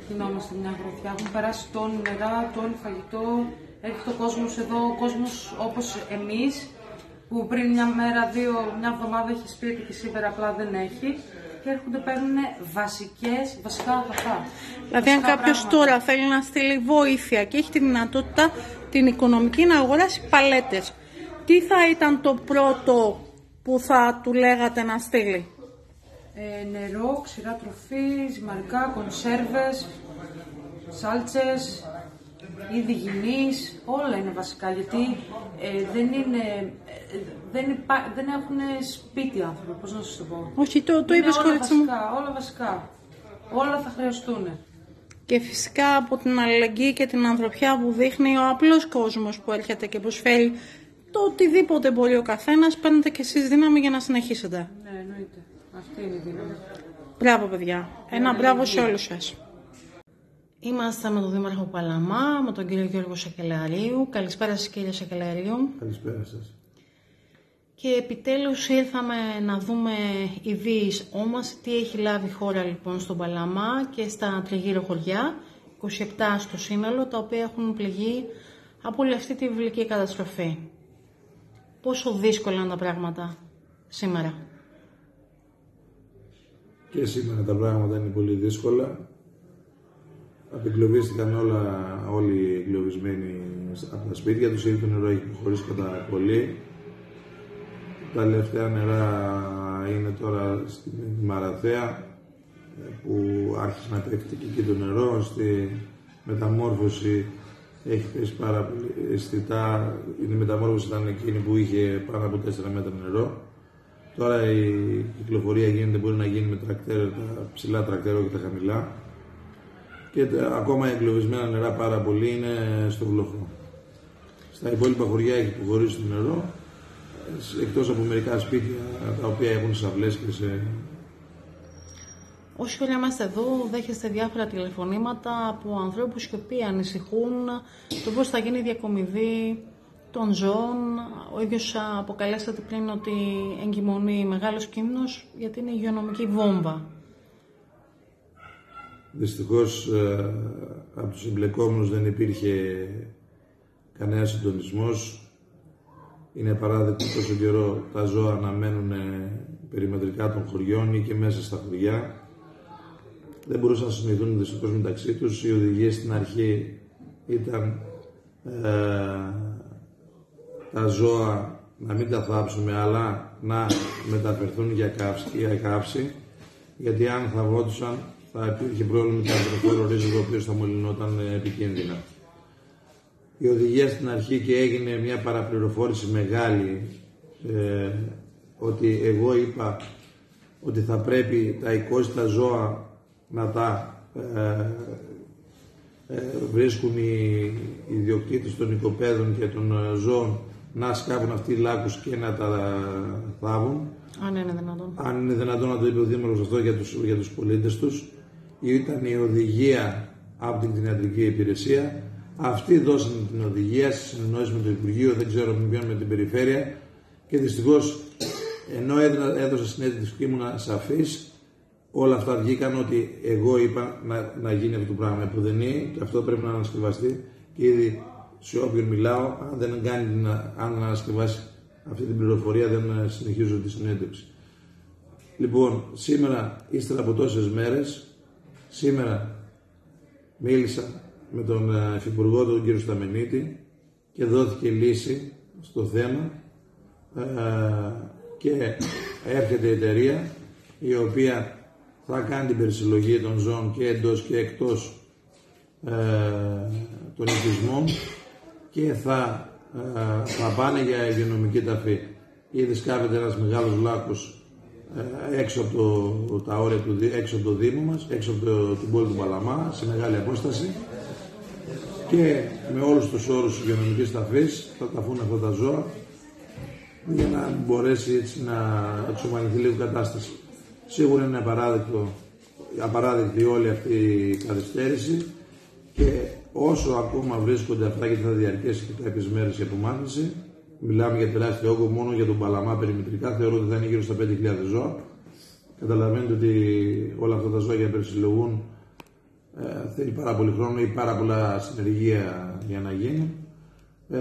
Speaker 4: γινόμαστε μια γροθιά. Έχουν περάσει τόνοι νερά, τόνοι φαγητό, έρχεται ο κόσμος εδώ, ο κόσμος όπως εμείς που πριν μια μέρα, δύο, μια εβδομάδα έχει σπίτι και σήμερα απλά δεν έχει και έρχονται παίρνουν βασικές, βασικά αγαθά.
Speaker 1: Δηλαδή, αν κάποιος τώρα θέλει να στείλει βοήθεια και έχει τη δυνατότητα την οικονομική να αγοράσει παλέτες, τι θα ήταν το πρώτο που θα του λέγατε να στείλει;
Speaker 4: Ε, νερό, ξηρά τροφής, ζυμαρικά, κονσέρβες, σάλτσες, είδη γυνής, όλα είναι βασικά γιατί ε, δεν, είναι, ε, δεν, υπά, δεν έχουν σπίτι άνθρωποι, πώς να σας το πω.
Speaker 1: Όχι, το, το
Speaker 4: Είναι
Speaker 1: είπες
Speaker 4: όλα
Speaker 1: κορίτσι μου.
Speaker 4: βασικά, όλα βασικά. Όλα θα χρειαστούν.
Speaker 1: Και φυσικά από την αλληλεγγύη και την ανθρωπιά που δείχνει ο απλός κόσμος που έρχεται και προσφέρει το οτιδήποτε μπορεί ο καθένας, παίρνετε και εσείς δύναμη για να συνεχίσετε.
Speaker 4: Ναι, εννοείται. Αυτή είναι η δύναμη.
Speaker 1: Μπράβο παιδιά. Ένα μπράβο σε όλους σας. Είμαστε με τον Δήμαρχο Παλαμά, με τον κύριο Γιώργο Σακελαρίου. Καλησπέρα σας κύριε Σακελαρίου.
Speaker 2: Καλησπέρα σας.
Speaker 1: Και επιτέλους ήρθαμε να δούμε ειδείς όμως τι έχει λάβει η χώρα λοιπόν στον Παλαμά και στα τριγύρω χωριά, 27 στο σύνολο, τα οποία έχουν πληγεί από όλη αυτή τη βιβλική καταστροφή. Πόσο δύσκολα είναι τα πράγματα σήμερα;
Speaker 5: Και σήμερα τα πράγματα είναι πολύ δύσκολα. Απεγκλωβίστηκαν όλα, όλοι οι εγκλωβισμένοι από τα σπίτια τους, ήδη το νερό έχει προχωρήσει κατά πολύ. Τα τελευταία νερά είναι τώρα στη Μαραθέα, που άρχισε να πέφτει και εκεί το νερό, στη μεταμόρφωση έχει πέσει πάρα πολύ αισθητά. Η μεταμόρφωση ήταν εκείνη που είχε πάνω από 4 μέτρα νερό. Τώρα η κυκλοφορία γίνεται, μπορεί να γίνει με τρακτέρ, τα ψηλά τρακτέρ, όχι τα χαμηλά. Και τα, ακόμα εγκλωβισμένα νερά πάρα πολύ είναι στο βλοχό. Στα υπόλοιπα χωριά έχει προχωρήσει το νερό, εκτός από μερικά σπίτια τα οποία έχουν σαυλές και σε...
Speaker 1: Όσοι ώρα είμαστε εδώ, δέχεστε διάφορα τηλεφωνήματα από ανθρώπους οι οποίοι ανησυχούν το πώς θα γίνει η διακομιδή των ζώων. Ο ίδιος αποκαλέσατε πριν ότι εγκυμονεί μεγάλος κίνδυνος γιατί είναι υγειονομική βόμβα.
Speaker 5: Δυστυχώς ε, από τους εμπλεκόμενους δεν υπήρχε κανένας συντονισμός. Είναι παράδειγμα τόσο καιρό τα ζώα να μένουν περιμετρικά των χωριών ή και μέσα στα χωριά. Δεν μπορούσαν να συνειδούν δυστυχώς μεταξύ τους. Οι οδηγίες στην αρχή ήταν ε, τα ζώα να μην τα θάψουμε αλλά να μεταφερθούν για καύση, για καύση γιατί αν θαυόντουσαν θα υπήρχε πρόβλημα με το ανθρωπόρο ρίζο το οποίο θα μολυνόταν ε, επικίνδυνα. Η οδηγία στην αρχή και έγινε μια παραπληροφόρηση μεγάλη ε, ότι εγώ είπα ότι θα πρέπει τα οικόσιτα ζώα να τα ε, ε, βρίσκουν οι ιδιοκτήτες των οικοπαίδων και των ε, ζώων να σκάβουν αυτοί οι λάκους και να τα θάβουν.
Speaker 1: Αν είναι δυνατόν.
Speaker 5: Αν είναι δυνατόν να το είπε ο Δήμαρχος αυτό για τους, για τους πολίτες τους. Ήταν η οδηγία από την κτηνιατρική υπηρεσία. Αυτοί δώσαν την οδηγία στη συνεννόηση με το Υπουργείο, δεν ξέρω με ποιον με την περιφέρεια. Και δυστυχώς, ενώ έδωσα συνέντευξη και ήμουν σαφής, όλα αυτά βγήκαν ότι εγώ είπα να, να γίνει αυτό το πράγμα που δεν είναι και αυτό πρέπει να ανασκευαστεί και ήδη σε όποιον μιλάω, αν δεν κάνει, αν ανασκευάσει αυτή την πληροφορία δεν συνεχίζω τη συνέντευξη. Λοιπόν, σήμερα, ύστερα από τόσες μέρες, σήμερα μίλησα με τον ε, Υφυπουργό, τον κύριο Σταμενίτη και δόθηκε λύση στο θέμα ε, και έρχεται η εταιρεία η οποία θα κάνει την περισυλλογή των ζώων και εντός και εκτός ε, των οικισμών και θα, ε, θα πάνε για υγειονομική ταφή. Ήδη σκάβεται ένας μεγάλος λάκκος ε, έξω από, το, τα όρια του, έξω από το Δήμο μας, έξω από το, την πόλη του Παλαμά, σε μεγάλη απόσταση και με όλους τους όρους υγειονομικής ταφής θα ταφούν αυτά τα ζώα για να μπορέσει έτσι να εξομαλυνθεί λίγο η κατάσταση. Σίγουρα είναι απαράδεκτο, απαράδεκτη όλη αυτή η καθυστέρηση και όσο ακόμα βρίσκονται αυτά και θα διαρκέσει και κάποιες μέρες η απομάκρυνση, μιλάμε για τεράστιο όγκο μόνο για τον Παλαμά περιμετρικά, θεωρώ ότι θα είναι γύρω στα 5.000 ζώα. Καταλαβαίνετε ότι όλα αυτά τα ζώα για να περισυλλογούν ε, θέλει πάρα πολύ χρόνο ή πάρα πολλά συνεργεία για να γίνει. Ε,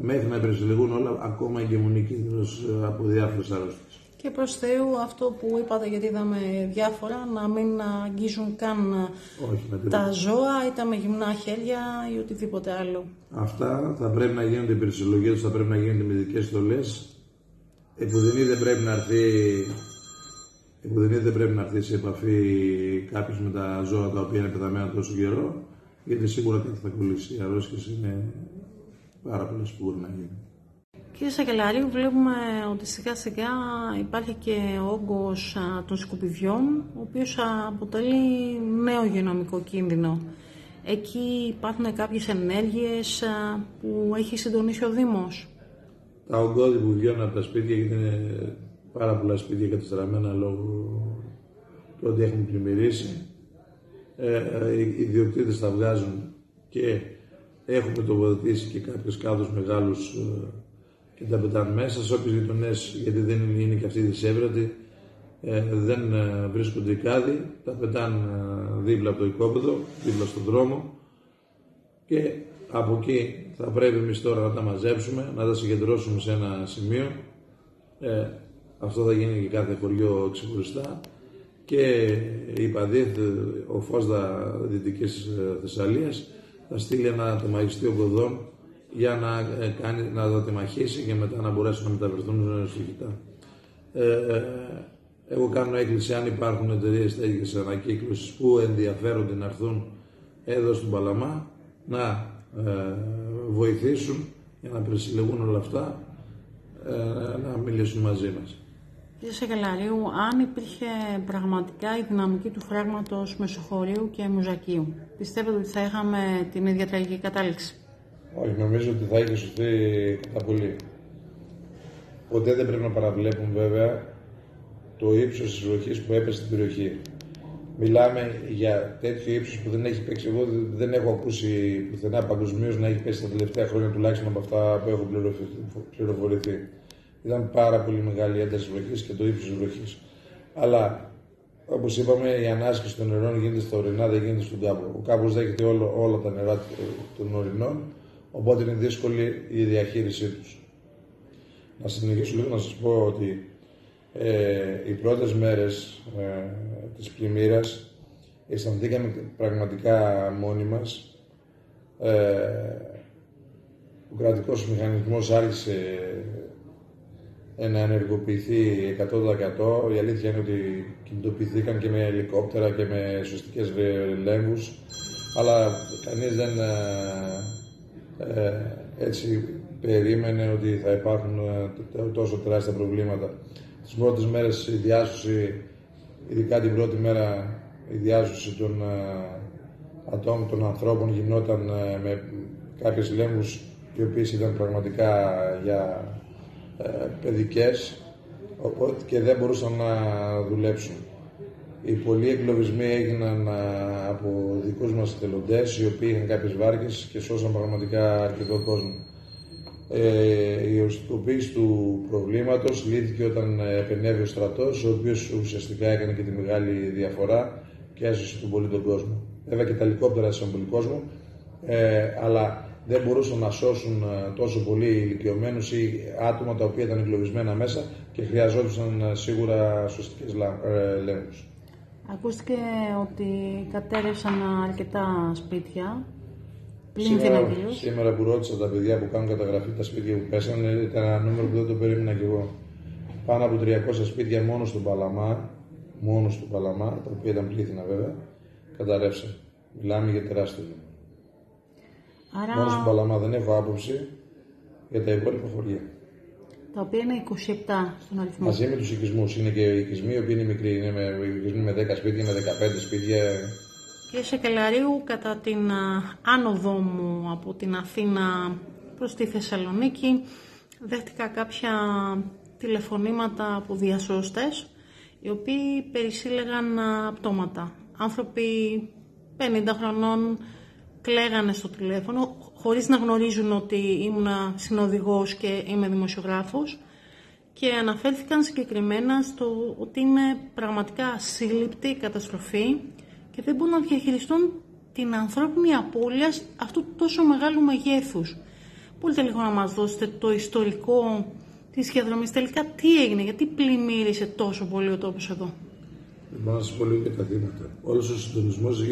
Speaker 5: μέχρι να περισυλλογούν όλα, ακόμα εγκαιμονή κίνδυνο ε, από διάφορε αρρώστιε.
Speaker 1: Και προς Θεού αυτό που είπατε, γιατί είδαμε διάφορα, να μην αγγίζουν καν
Speaker 5: Όχι,
Speaker 1: τα ζώα, είτε με γυμνά χέρια ή οτιδήποτε άλλο.
Speaker 5: Αυτά θα πρέπει να γίνονται οι θα πρέπει να γίνονται με ειδικές στολές. Επουδενή δεν πρέπει να έρθει Επουδενή δεν πρέπει να έρθει σε επαφή κάποιος με τα ζώα τα οποία είναι πεθαμένα τόσο καιρό, γιατί σίγουρα κάτι θα κολλήσει. Οι αρρώστιες είναι πάρα πολλές που μπορεί να γίνουν.
Speaker 1: Κύριε Σακελαρίου, βλέπουμε ότι σιγά σιγά υπάρχει και ο όγκος των σκουπιδιών, ο οποίος αποτελεί νέο υγειονομικό κίνδυνο. Εκεί υπάρχουν κάποιες ενέργειες που έχει συντονίσει ο Δήμος.
Speaker 5: Τα ογκώδη που βγαίνουν από τα σπίτια, γιατί είναι πάρα πολλά σπίτια καταστραμμένα λόγω του ότι έχουν πλημμυρίσει. Ε, ε, οι ιδιοκτήτες τα βγάζουν και έχουμε τοποθετήσει και κάποιους κάδους μεγάλους ε, και τα πετάνε μέσα σε όποιες γειτονές, γιατί δεν είναι και αυτοί δυσέβρατοι, ε, δεν ε, βρίσκονται οι κάδοι, τα πετάνε ε, δίπλα από το οικόπεδο, δίπλα στον δρόμο και από εκεί θα πρέπει εμείς τώρα να τα μαζέψουμε, να τα συγκεντρώσουμε σε ένα σημείο. Ε, αυτό θα γίνει και κάθε χωριό ξεχωριστά και η Παδίθ, ο Φώσδα Δυτικής Θεσσαλίας, θα στείλει ένα τεμαγιστείο κοδόν για να, ε, κάνει, να τα τεμαχίσει και μετά να μπορέσουν να μεταφερθούν στο κοιτά. Ε, ε, εγώ κάνω έκκληση αν υπάρχουν εταιρείες τέτοιες ανακύκλωσης που ενδιαφέρονται να έρθουν εδώ στον Παλαμά να ε, βοηθήσουν για να περισυλλεγούν όλα αυτά ε, να μιλήσουν μαζί μας.
Speaker 1: Κύριε Σεγελαρίου, αν υπήρχε πραγματικά η δυναμική του φράγματος Μεσοχωρίου και Μουζακίου, πιστεύετε ότι θα είχαμε την ίδια τραγική κατάληξη;
Speaker 5: Όχι, νομίζω ότι θα είχε σωθεί κατά πολύ. Ποτέ δεν πρέπει να παραβλέπουν βέβαια το ύψος της βροχή που έπεσε στην περιοχή. Μιλάμε για τέτοιο ύψος που δεν έχει παίξει. Εγώ δεν έχω ακούσει πουθενά παγκοσμίως να έχει πέσει τα τελευταία χρόνια τουλάχιστον από αυτά που έχω πληροφορηθεί. Ήταν πάρα πολύ μεγάλη η ένταση βροχή και το ύψος της βροχή. Αλλά όπως είπαμε, η ανάσκηση των νερών γίνεται στα ορεινά, δεν γίνεται στον κάμπο. Ο κάμπο δέχεται όλο, όλα τα νερά των ορεινών Οπότε είναι δύσκολη η διαχείρισή τους. Να συνεχίσω λίγο να σας πω ότι ε, οι πρώτες μέρες ε, της πλημμύρας αισθανθήκαμε πραγματικά μόνοι μας. Ε, ο κρατικός μηχανισμός άρχισε να ενεργοποιηθεί 100%. Η αλήθεια είναι ότι κινητοποιηθήκαν και με ελικόπτερα και με σωστικές ρελέμβους, αλλά κανείς δεν ε, έτσι περίμενε ότι θα υπάρχουν ε, τόσο τεράστια προβλήματα. Τις πρώτες μέρες η διάσωση, ειδικά την πρώτη μέρα, η διάσωση των ε, ατόμων, των ανθρώπων γινόταν με κάποιες λέμους οι οποίες ήταν πραγματικά για παιδικές και δεν μπορούσαν να δουλέψουν. Οι πολλοί εγκλωβισμοί έγιναν από δικούς μας εθελοντές, οι οποίοι είχαν κάποιες βάρκες και σώσαν πραγματικά αρκετό κόσμο. Ε, η οριστικοποίηση του προβλήματος λύθηκε όταν ε, επενέβη ο στρατός, ο οποίος ουσιαστικά έκανε και τη μεγάλη διαφορά και έσωσε τον πολύ τον κόσμο. Βέβαια και τα ελικόπτερα έσωσαν πολύ κόσμο, ε, αλλά δεν μπορούσαν να σώσουν ε, τόσο πολύ ηλικιωμένους ή άτομα τα οποία ήταν εγκλωβισμένα μέσα και χρειαζόντουσαν ε, σίγουρα σωστικές λέμους.
Speaker 1: Ακούστηκε ότι κατέρευσαν αρκετά σπίτια
Speaker 5: Σήμερα, σήμερα που ρώτησα τα παιδιά που κάνουν καταγραφή τα σπίτια που πέσανε, ήταν ένα νούμερο που δεν το περίμενα κι εγώ. Πάνω από 300 σπίτια μόνο στον Παλαμά, μόνο στον Παλαμά, τα οποία ήταν πλήθυνα βέβαια, καταρρεύσαν. Μιλάμε για τεράστιο νούμερο. Άρα... Μόνο στον Παλαμά δεν έχω άποψη για τα υπόλοιπα χωριά.
Speaker 1: Τα οποία είναι 27 στον αριθμό.
Speaker 5: Μαζί με τους οικισμούς. Είναι και οι οικισμοί, οι οποίοι είναι μικροί. Είναι με, οικισμοί με 10 σπίτια, με 15 σπίτια.
Speaker 1: Κύριε Σεκελαρίου, κατά την άνοδό μου από την Αθήνα προς τη Θεσσαλονίκη, δέχτηκα κάποια τηλεφωνήματα από διασώστες, οι οποίοι περισύλλεγαν πτώματα. Άνθρωποι 50 χρονών κλαίγανε στο τηλέφωνο, χωρίς να γνωρίζουν ότι ήμουν συνοδηγός και είμαι δημοσιογράφος και αναφέρθηκαν συγκεκριμένα στο ότι είναι πραγματικά σύλληπτη καταστροφή και δεν μπορούν να διαχειριστούν την ανθρώπινη απώλεια αυτού του τόσο μεγάλου μεγέθους. Μπορείτε λίγο να μας δώσετε το ιστορικό της διαδρομής. Τελικά τι έγινε, γιατί πλημμύρισε τόσο πολύ ο τόπος εδώ;
Speaker 5: Λοιπόν, να σα πω λίγο για τα θύματα. Όλος ο συντονισμός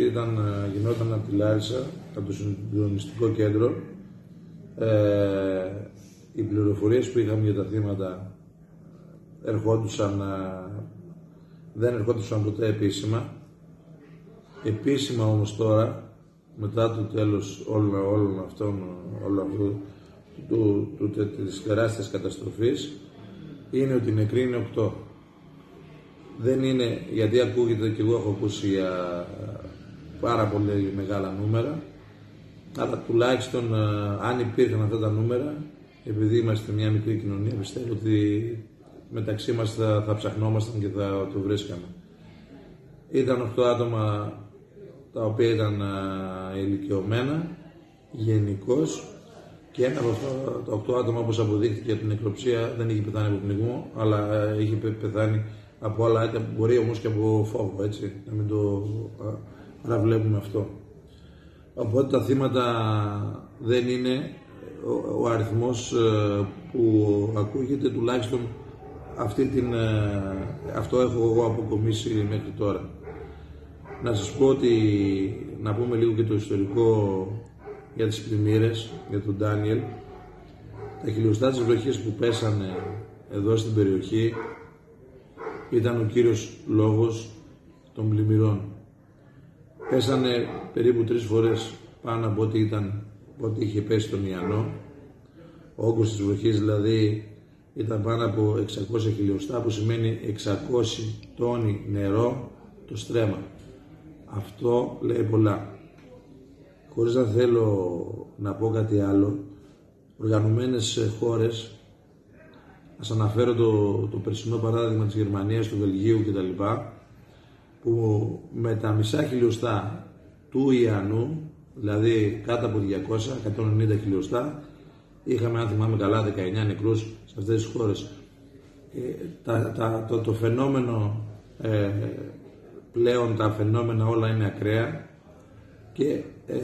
Speaker 5: γινόταν από τη Λάρισα, από το συντονιστικό κέντρο. Ε, οι πληροφορίες που είχαμε για τα θύματα ερχόντουσαν, ε, δεν ερχόντουσαν ποτέ επίσημα. Επίσημα όμως τώρα, μετά το τέλος όλων, όλων αυτών, όλων αυτού του, του, του, της τεράστιας καταστροφής, είναι ότι νεκροί είναι 8. Δεν είναι, γιατί ακούγεται και εγώ έχω ακούσει για πάρα πολύ μεγάλα νούμερα, αλλά τουλάχιστον ε, αν υπήρχαν αυτά τα νούμερα, επειδή είμαστε μια μικρή κοινωνία, πιστεύω ότι μεταξύ μας θα, θα ψαχνόμασταν και θα το βρίσκαμε. Ήταν 8 άτομα τα οποία ήταν α, ηλικιωμένα γενικώς και ένα από αυτά τα οκτώ άτομα όπως αποδείχθηκε από την νεκροψία δεν είχε πεθάνει από πνιγμό αλλά είχε πεθάνει από άλλα μπορεί όμως και από φόβο έτσι να μην το παραβλέπουμε αυτό οπότε τα θύματα δεν είναι ο, ο αριθμός που ακούγεται τουλάχιστον αυτή την, αυτό έχω εγώ αποκομίσει μέχρι τώρα να σας πω ότι να πούμε λίγο και το ιστορικό για τις πλημμύρες, για τον Ντάνιελ. Τα χιλιοστά της βροχής που πέσανε εδώ στην περιοχή ήταν ο κύριος λόγος των πλημμυρών. Πέσανε περίπου τρεις φορές πάνω από ό,τι, ήταν, ό,τι είχε πέσει τον Ιαννό. Ο όγκος της βροχής δηλαδή ήταν πάνω από 600 χιλιοστά που σημαίνει 600 τόνοι νερό το στρέμμα. Αυτό λέει πολλά. Χωρίς να θέλω να πω κάτι άλλο, οργανωμένες χώρες, ας αναφέρω το, το περσινό παράδειγμα της Γερμανίας, του Βελγίου κτλ. που με τα μισά χιλιοστά του Ιαννού, δηλαδή κάτω από 200-190 χιλιοστά, είχαμε, αν θυμάμαι καλά, 19 νεκρούς σε αυτές τις χώρες. Ε, τα, τα, το, το φαινόμενο ε, πλέον τα φαινόμενα όλα είναι ακραία και ε,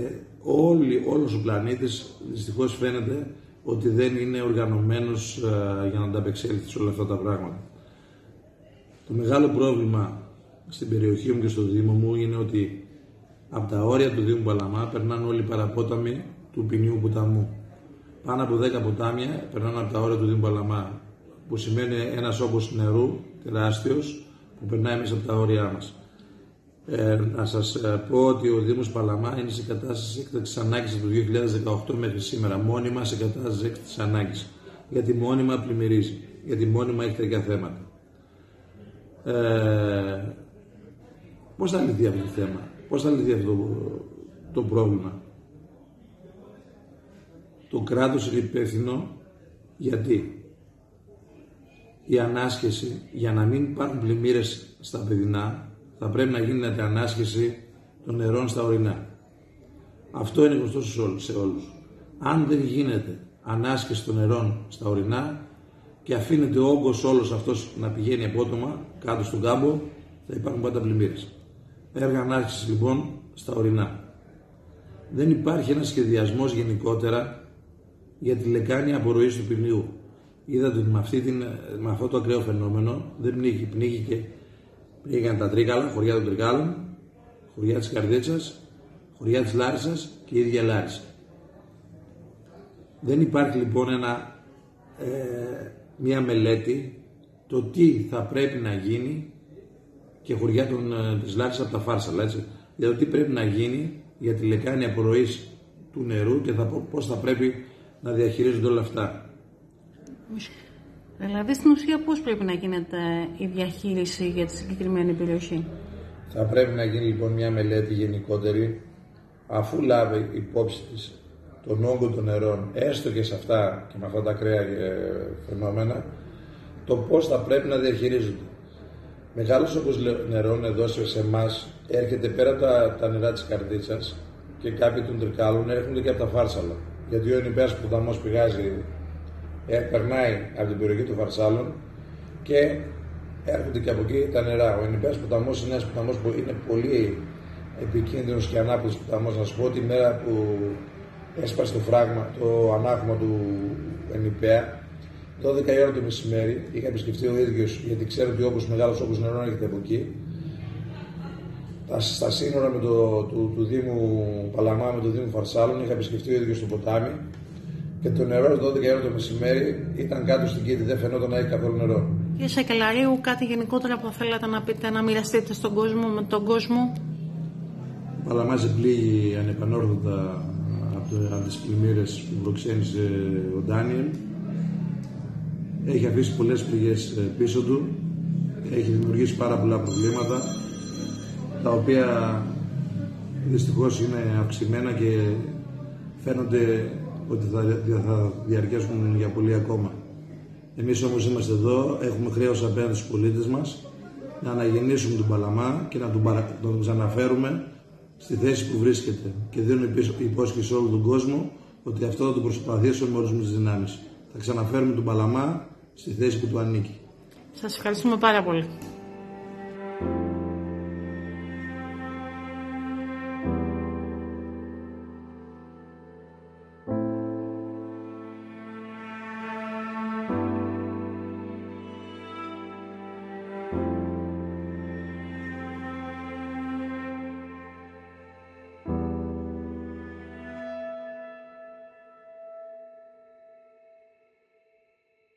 Speaker 5: όλοι, όλος ο πλανήτης δυστυχώς φαίνεται ότι δεν είναι οργανωμένος ε, για να ανταπεξέλθεις σε όλα αυτά τα πράγματα. Το μεγάλο πρόβλημα στην περιοχή μου και στο Δήμο μου είναι ότι από τα όρια του Δήμου Παλαμά περνάνε όλοι οι παραπόταμοι του ποινιού ποταμού. Πάνω από 10 ποτάμια περνάνε από τα όρια του Δήμου Παλαμά, που σημαίνει ένας όπως νερού τεράστιος που περνάει μέσα από τα όρια μας. Ε, να σας ε, πω ότι ο Δήμος Παλαμά είναι σε κατάσταση έκτακτης ανάγκης από το 2018 μέχρι σήμερα. Μόνιμα σε κατάσταση έκτακτης ανάγκης. Γιατί μόνιμα πλημμυρίζει. Γιατί μόνιμα έχει τέτοια θέματα. Ε, πώς θα λυθεί αυτό το θέμα; Πώς θα λυθεί αυτό το, το πρόβλημα; Το κράτος είναι υπεύθυνο γιατί; Η ανάσχεση για να μην υπάρχουν πλημμύρες στα παιδινά θα πρέπει να γίνεται ανάσχεση των νερών στα ορεινά. Αυτό είναι γνωστό σε όλους. Αν δεν γίνεται ανάσκηση των νερών στα ορεινά και αφήνεται ο όγκος όλος αυτός να πηγαίνει απότομα κάτω στον κάμπο, θα υπάρχουν πάντα πλημμύρες. Έργα ανάσκησης λοιπόν στα ορεινά. Δεν υπάρχει ένας σχεδιασμός γενικότερα για τη λεκάνη απορροής του πυρνιού. Είδατε ότι με, αυτή την, με αυτό το ακραίο φαινόμενο δεν πνίγει, πνίγηκε, πνίγηκαν τα τρίκαλα, χωριά των τρικάλων, χωριά της Καρδίτσας, χωριά της Λάρισας και η ίδια Λάρισα. Δεν υπάρχει λοιπόν ένα, ε, μια μελέτη το τι θα πρέπει να γίνει και χωριά των, ε, της Λάρισας από τα Φάρσαλα, έτσι, για το τι πρέπει να γίνει για τη λεκάνη απορροής του νερού και θα, πώς θα πρέπει να διαχειρίζονται όλα αυτά.
Speaker 1: Δηλαδή στην ουσία πώς πρέπει να γίνεται η διαχείριση για τη συγκεκριμένη περιοχή;
Speaker 5: Θα πρέπει να γίνει λοιπόν μια μελέτη γενικότερη αφού λάβει υπόψη της τον όγκο των νερών, έστω και σε αυτά και με αυτά τα ακραία ε, φαινόμενα, το πώς θα πρέπει να διαχειρίζονται. Μεγάλος όγκος νερών εδώ σε εμάς έρχεται πέρα τα, τα νερά της καρδίτσας και κάποιοι των τρικάλων έρχονται και από τα φάρσαλα. Γιατί ο Ενιπέας ποταμός πηγάζει, ε, περνάει από την περιοχή των φαρσάλων και έρχονται και από εκεί τα νερά. Ο Ενιπέας ποταμός είναι ένας ποταμός που είναι πολύ επικίνδυνος και ανάπτυξης ποταμός. Να σου πω τη μέρα που έσπασε το φράγμα, το ανάγμα του Ενιπέα, 12 η ώρα το μεσημέρι, είχα επισκεφτεί ο ίδιος, γιατί ξέρω ότι όπω μεγάλος όγκος νερό έρχεται από εκεί. Στα σύνορα με το, του, του Δήμου Παλαμά με το Δήμο Φαρσάλων, είχα επισκεφτεί ο ίδιος το ποτάμι και το νερό 12 η ώρα το μεσημέρι ήταν κάτω στην κήτη, δεν φαινόταν να έχει καθόλου νερό.
Speaker 1: Κύριε Σακελαρίου, κάτι γενικότερα που θέλατε να πείτε, να μοιραστείτε στον κόσμο, με τον κόσμο;
Speaker 5: Παλαμά πλήγει ανεπανόρθωτα από τις πλημμύρες που προξένησε ο Ντάνιελ. Έχει αφήσει πολλές πληγές ε, πίσω του. Έχει δημιουργήσει πάρα πολλά προβλήματα τα οποία δυστυχώς είναι αυξημένα και φαίνονται ότι θα, θα διαρκέσουν για πολύ ακόμα. Εμείς όμως είμαστε εδώ, έχουμε χρέος απέναντι στους πολίτες μας να αναγεννήσουμε τον Παλαμά και να τον, παρα... τον ξαναφέρουμε στη θέση που βρίσκεται και δίνουμε υπόσχεση σε όλο τον κόσμο ότι αυτό θα το προσπαθήσουμε με όλες τις δυνάμεις. Θα ξαναφέρουμε τον Παλαμά στη θέση που του ανήκει.
Speaker 1: Σας ευχαριστούμε πάρα πολύ.